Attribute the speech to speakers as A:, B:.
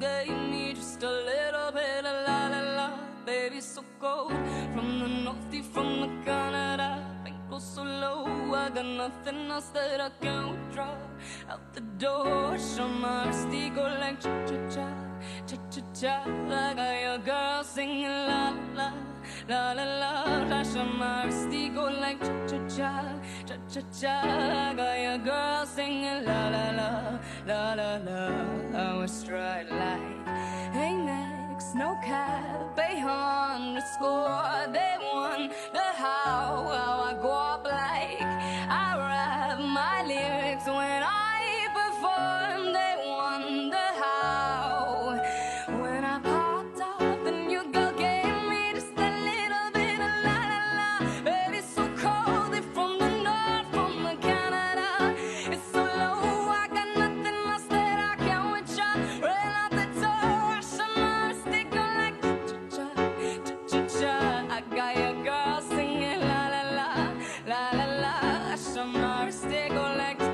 A: gave me just a little bit of la la la. Baby, so cold. From the north, deep from the Canada. Bank goes so low I got nothing else that I can draw Out the door, show my rusty go like cha-cha-cha Cha-cha-cha I got your girl singing la la. La la la. La Show my rusty go like cha-cha-cha Cha-cha-cha I got your girl singing la la la. La la la. I was straight no cap, a underscore. some more stick go like